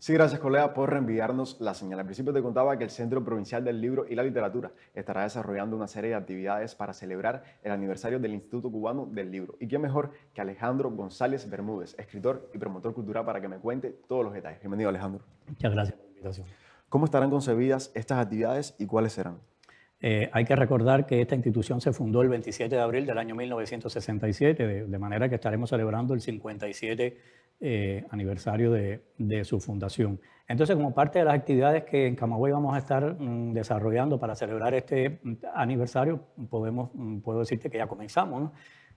Sí, gracias colega por reenviarnos la señal. Al principio te contaba que el Centro Provincial del Libro y la Literatura estará desarrollando una serie de actividades para celebrar el aniversario del Instituto Cubano del Libro. ¿Y quién mejor que Alejandro González Bermúdez, escritor y promotor cultural, para que me cuente todos los detalles? Bienvenido Alejandro. Muchas gracias por la invitación. ¿Cómo estarán concebidas estas actividades y cuáles serán? Eh, hay que recordar que esta institución se fundó el 27 de abril del año 1967, de, de manera que estaremos celebrando el 57 eh, aniversario de, su fundación. Entonces, como parte de las actividades que en Camagüey vamos a estar mm, desarrollando para celebrar este mm, aniversario, podemos, mm, puedo decirte que ya comenzamos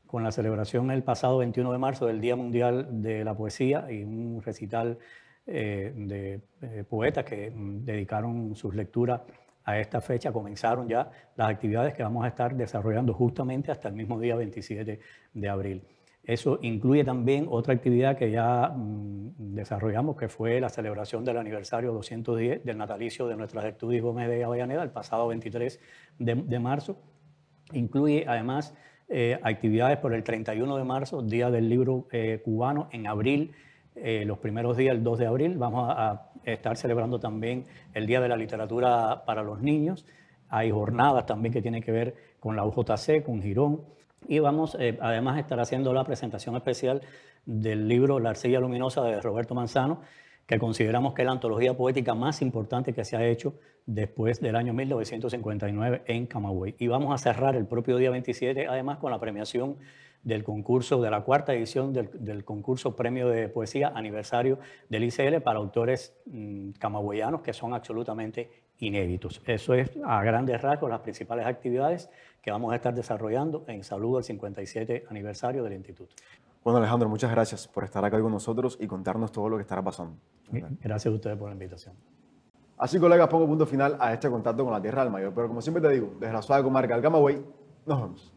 con la celebración el pasado 21 de marzo del Día Mundial de la Poesía y un recital eh, de eh, poetas que dedicaron sus lecturas a esta fecha comenzaron ya las actividades que vamos a estar desarrollando justamente hasta el mismo día 27 de abril. Eso incluye también otra actividad que ya mm, desarrollamos, que fue la celebración del aniversario 210 del natalicio de nuestra Gertrudis Gómez de Avellaneda, el pasado 23 de, marzo. Incluye además eh, actividades por el 31 de marzo, Día del Libro eh, Cubano, en abril, eh, los primeros días, el 2 de abril, vamos a, estar celebrando también el Día de la Literatura para los Niños. Hay jornadas también que tienen que ver con la UJC, con Girón. Y vamos eh, además a estar haciendo la presentación especial del libro La arcilla luminosa de Roberto Manzano, que consideramos que es la antología poética más importante que se ha hecho después del año 1959 en Camagüey. Y vamos a cerrar el propio día 27, además, con la premiación del concurso, de la cuarta edición del, concurso Premio de Poesía Aniversario del ICL para autores mm, camagüeyanos que son absolutamente inéditos. Eso es a grandes rasgos las principales actividades que vamos a estar desarrollando en saludo al 57 aniversario del Instituto. Bueno, Alejandro, muchas gracias por estar acá con nosotros y contarnos todo lo que estará pasando. Gracias a ustedes por la invitación. Así, colegas, pongo punto final a este contacto con la Tierra del Mayor. Pero como siempre te digo, desde la suave comarca del Camagüey, nos vemos.